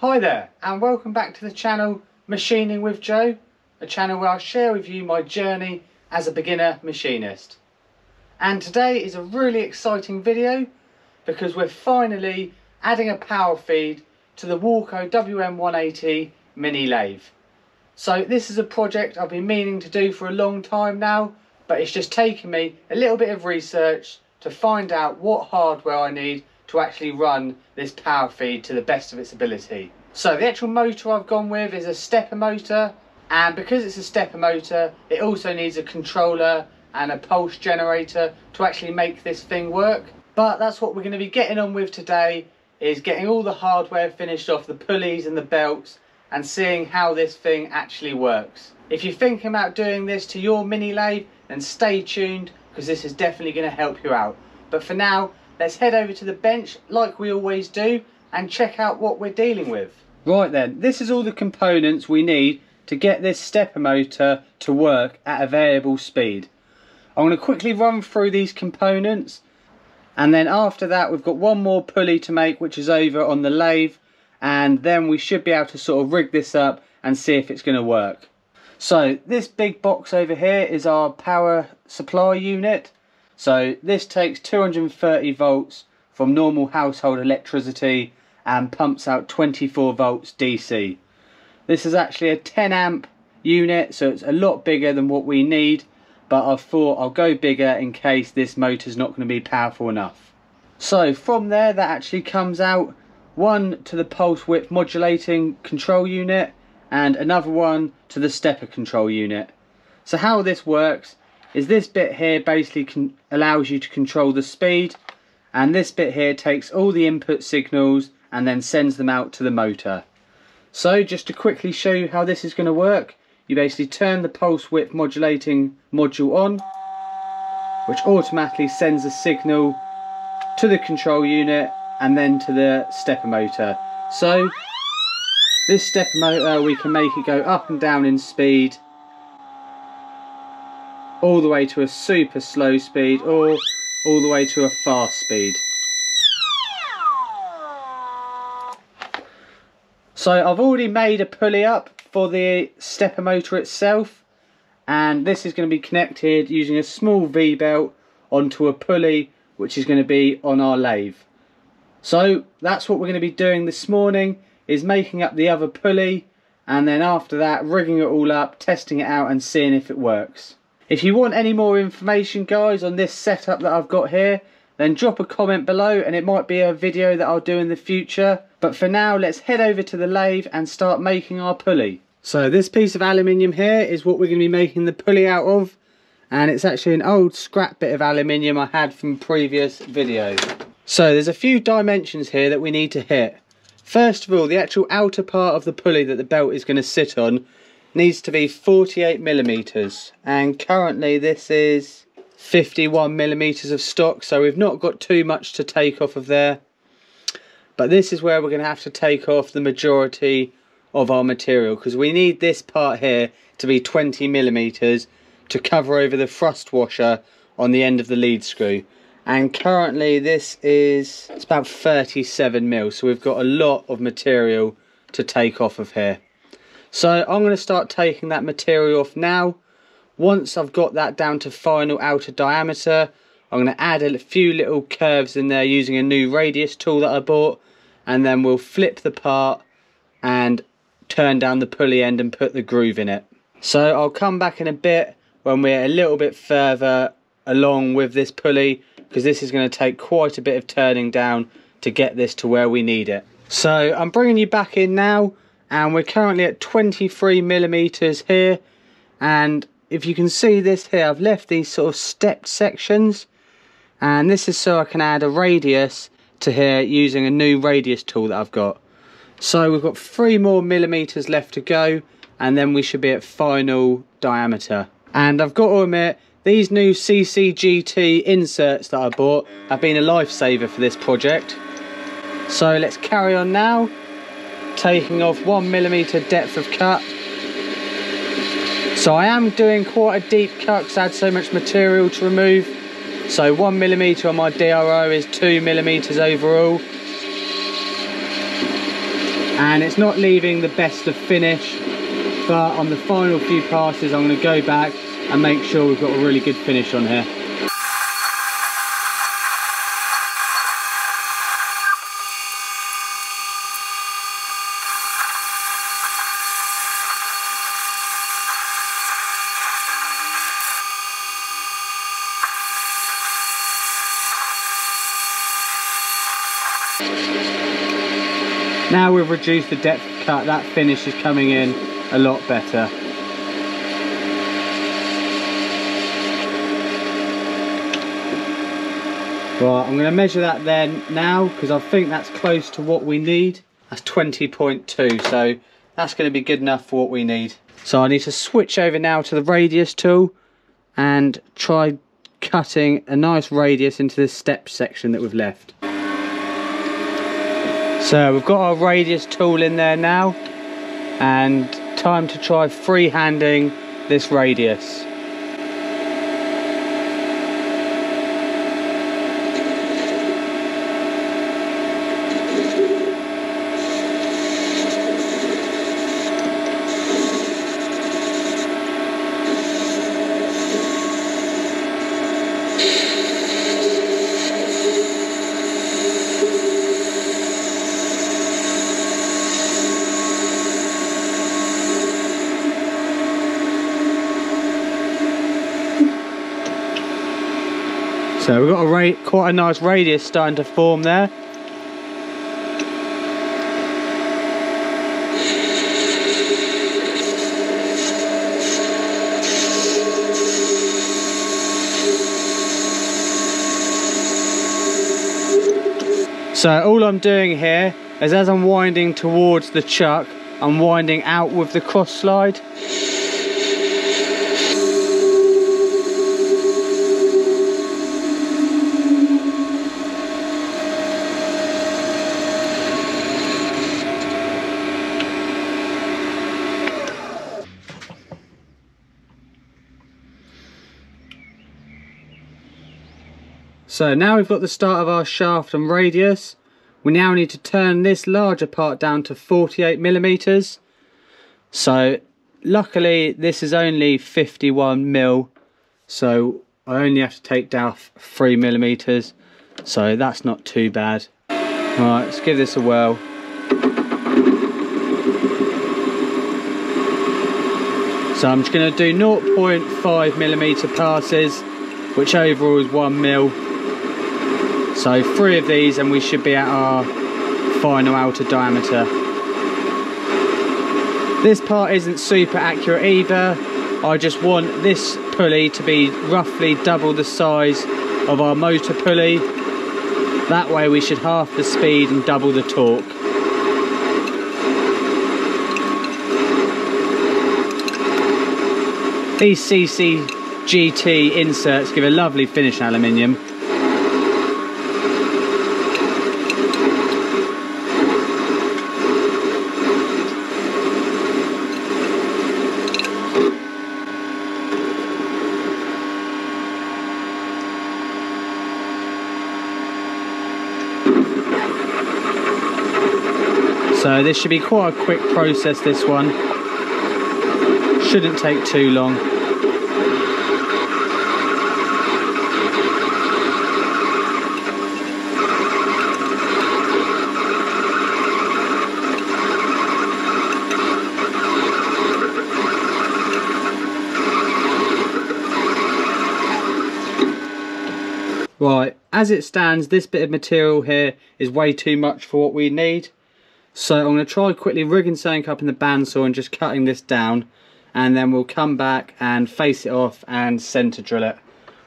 Hi there and welcome back to the channel Machining with Joe, a channel where I share with you my journey as a beginner machinist. And today is a really exciting video because we're finally adding a power feed to the Warco WM180 mini lathe. So this is a project I've been meaning to do for a long time now, but it's just taken me a little bit of research to find out what hardware I need to actually run this power feed to the best of its ability. So the actual motor I've gone with is a stepper motor and because it's a stepper motor it also needs a controller and a pulse generator to actually make this thing work. But that's what we're going to be getting on with today is getting all the hardware finished off the pulleys and the belts and seeing how this thing actually works. If you're thinking about doing this to your mini lathe then stay tuned because this is definitely going to help you out. But for now let's head over to the bench like we always do and check out what we're dealing with. Right then, this is all the components we need to get this stepper motor to work at a variable speed. I'm going to quickly run through these components and then after that we've got one more pulley to make which is over on the lathe and then we should be able to sort of rig this up and see if it's going to work. So this big box over here is our power supply unit so this takes 230 volts from normal household electricity and pumps out 24 volts DC. This is actually a 10 amp unit so it's a lot bigger than what we need but I thought I'll go bigger in case this motor's not going to be powerful enough. So from there that actually comes out one to the pulse width modulating control unit and another one to the stepper control unit. So how this works is this bit here basically allows you to control the speed and this bit here takes all the input signals and then sends them out to the motor. So just to quickly show you how this is going to work, you basically turn the pulse width modulating module on, which automatically sends a signal to the control unit and then to the stepper motor. So this stepper motor we can make it go up and down in speed all the way to a super slow speed or all the way to a fast speed. So I've already made a pulley up for the stepper motor itself and this is going to be connected using a small V-belt onto a pulley which is going to be on our lathe. So that's what we're going to be doing this morning is making up the other pulley and then after that rigging it all up, testing it out and seeing if it works. If you want any more information guys on this setup that I've got here then drop a comment below and it might be a video that I'll do in the future. But for now let's head over to the lathe and start making our pulley. So this piece of aluminium here is what we're going to be making the pulley out of and it's actually an old scrap bit of aluminium I had from previous videos. So there's a few dimensions here that we need to hit. First of all the actual outer part of the pulley that the belt is going to sit on needs to be 48 millimeters and currently this is 51 millimeters of stock so we've not got too much to take off of there. But this is where we're going to have to take off the majority of our material because we need this part here to be 20 millimeters to cover over the thrust washer on the end of the lead screw. And currently this is it's about 37 mil so we've got a lot of material to take off of here so I'm going to start taking that material off now. Once I've got that down to final outer diameter, I'm going to add a few little curves in there using a new radius tool that I bought. And then we'll flip the part and turn down the pulley end and put the groove in it. So I'll come back in a bit when we're a little bit further along with this pulley because this is going to take quite a bit of turning down to get this to where we need it. So I'm bringing you back in now and we're currently at 23 millimeters here. And if you can see this here I've left these sort of stepped sections. And this is so I can add a radius to here using a new radius tool that I've got. So we've got three more millimeters left to go and then we should be at final diameter. And I've got to admit these new CCGT inserts that I bought have been a lifesaver for this project. So let's carry on now taking off one millimeter depth of cut. So I am doing quite a deep cut because I had so much material to remove. So one millimeter on my DRO is two millimeters overall. and it's not leaving the best of finish but on the final few passes I'm going to go back and make sure we've got a really good finish on here. Now we've reduced the depth cut, that finish is coming in a lot better. Right, I'm going to measure that then now because I think that's close to what we need. That's 20.2, so that's going to be good enough for what we need. So I need to switch over now to the radius tool and try cutting a nice radius into this step section that we've left. So we've got our radius tool in there now and time to try freehanding this radius. So we've got a quite a nice radius starting to form there. So all I'm doing here is as I'm winding towards the chuck, I'm winding out with the cross slide. So now we've got the start of our shaft and radius. We now need to turn this larger part down to 48 millimeters. So luckily this is only 51 mil. So I only have to take down three millimeters. So that's not too bad. All right, let's give this a whirl. So I'm just going to do 0.5 millimeter passes, which overall is one mil. So three of these and we should be at our final outer diameter. This part isn't super accurate either. I just want this pulley to be roughly double the size of our motor pulley. That way we should half the speed and double the torque. These CCGT inserts give a lovely finish aluminium. So this should be quite a quick process this one. Shouldn't take too long. Right, as it stands, this bit of material here is way too much for what we need. So I'm going to try quickly rigging something up in the bandsaw and just cutting this down. And then we'll come back and face it off and centre drill it.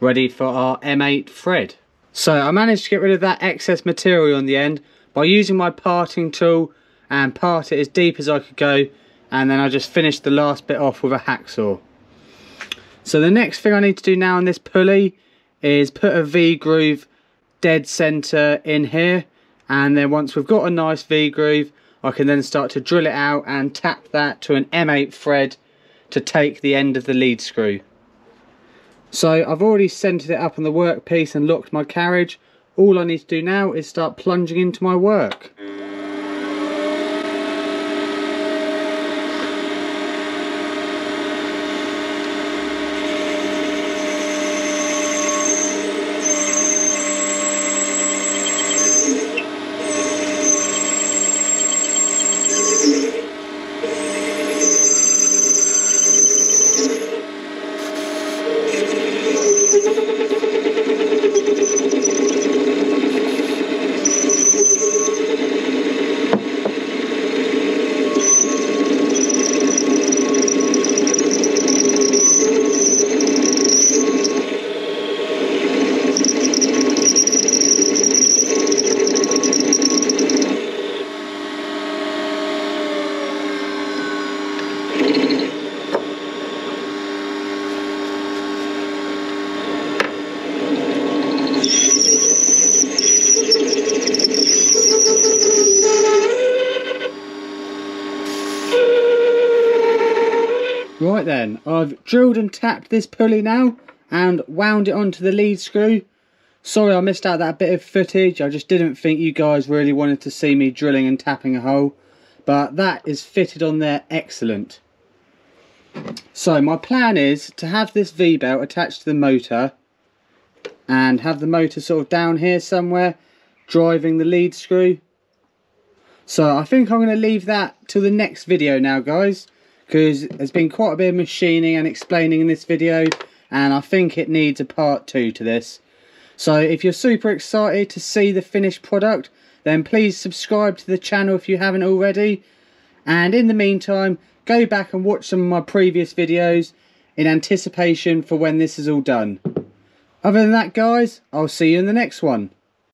Ready for our M8 thread. So I managed to get rid of that excess material on the end by using my parting tool and part it as deep as I could go. And then I just finished the last bit off with a hacksaw. So the next thing I need to do now on this pulley is put a V-groove dead centre in here and then once we've got a nice V-groove I can then start to drill it out and tap that to an M8 thread to take the end of the lead screw. So I've already centered it up on the workpiece and locked my carriage. All I need to do now is start plunging into my work. Right then, I've drilled and tapped this pulley now and wound it onto the lead screw. Sorry I missed out that bit of footage, I just didn't think you guys really wanted to see me drilling and tapping a hole. But that is fitted on there excellent. So my plan is to have this V-belt attached to the motor and have the motor sort of down here somewhere driving the lead screw. So I think I'm going to leave that till the next video now guys because there's been quite a bit of machining and explaining in this video and I think it needs a part 2 to this. So if you're super excited to see the finished product then please subscribe to the channel if you haven't already and in the meantime go back and watch some of my previous videos in anticipation for when this is all done. Other than that guys, I'll see you in the next one.